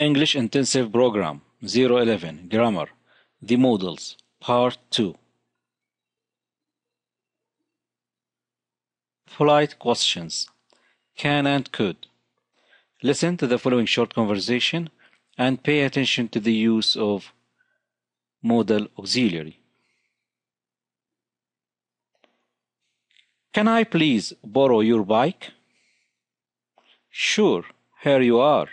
English Intensive Program 011 Grammar The Modals Part 2 Polite questions Can and could Listen to the following short conversation and pay attention to the use of modal auxiliary. Can I please borrow your bike? Sure, here you are.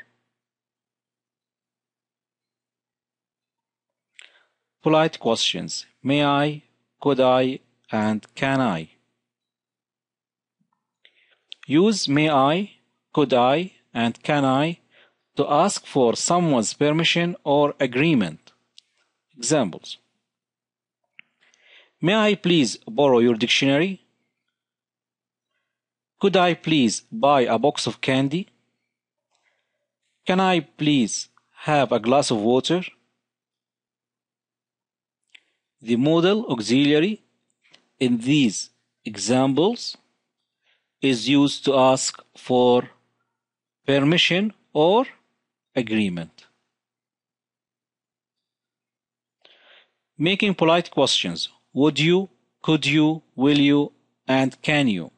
Polite questions May I, could I, and can I? Use may I, could I, and can I to ask for someone's permission or agreement. Examples May I please borrow your dictionary? Could I please buy a box of candy? Can I please have a glass of water? The modal auxiliary in these examples is used to ask for permission or agreement. Making polite questions. Would you, could you, will you, and can you?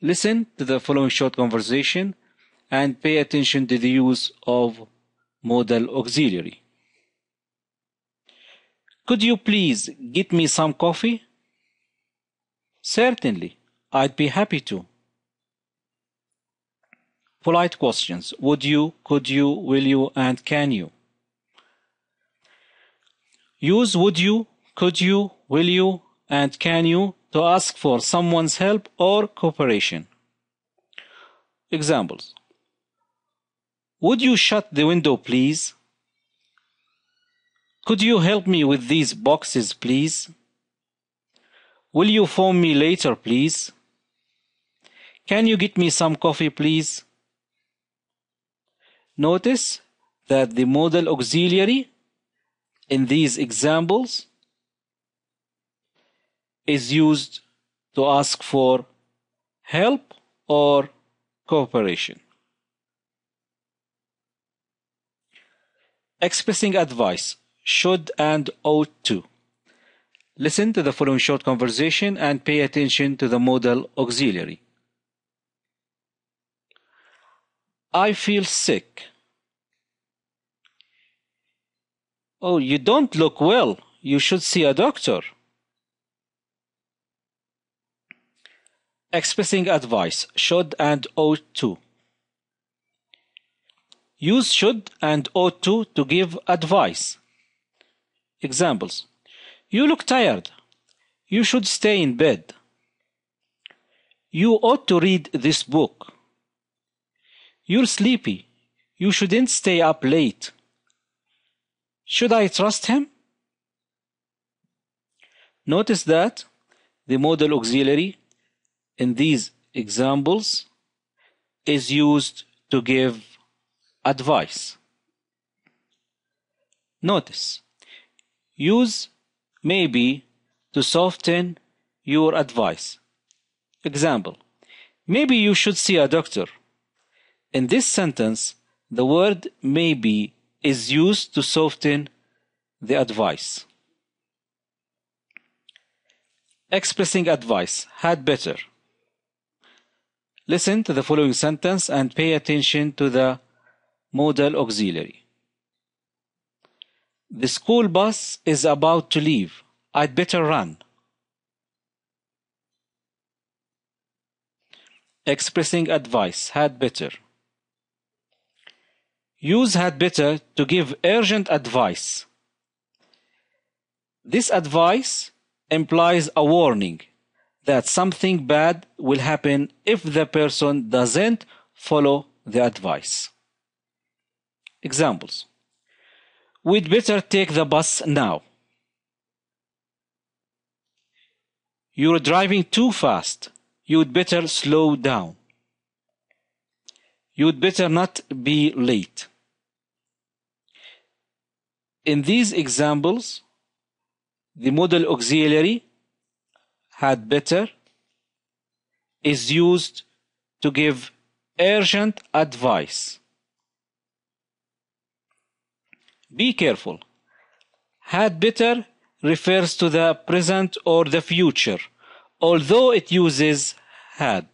Listen to the following short conversation and pay attention to the use of modal auxiliary. Could you please get me some coffee? Certainly, I'd be happy to. Polite questions. Would you, could you, will you, and can you? Use would you, could you, will you, and can you to ask for someone's help or cooperation. Examples. Would you shut the window, please? Could you help me with these boxes, please? Will you phone me later, please? Can you get me some coffee, please? Notice that the modal auxiliary in these examples is used to ask for help or cooperation. Expressing advice should and ought to. Listen to the following short conversation and pay attention to the modal auxiliary. I feel sick. Oh, you don't look well. You should see a doctor. Expressing advice should and ought to. Use should and ought to to give advice. Examples You look tired. You should stay in bed. You ought to read this book. You're sleepy. You shouldn't stay up late. Should I trust him? Notice that the modal auxiliary in these examples is used to give advice. Notice, use maybe to soften your advice. Example, maybe you should see a doctor. In this sentence, the word maybe is used to soften the advice. Expressing advice had better. Listen to the following sentence and pay attention to the modal auxiliary. The school bus is about to leave. I'd better run. Expressing advice had better. Use had better to give urgent advice. This advice implies a warning that something bad will happen if the person doesn't follow the advice. Examples We'd better take the bus now. You're driving too fast. You'd better slow down. You'd better not be late. In these examples, the modal auxiliary had better is used to give urgent advice. Be careful. Had better refers to the present or the future, although it uses had.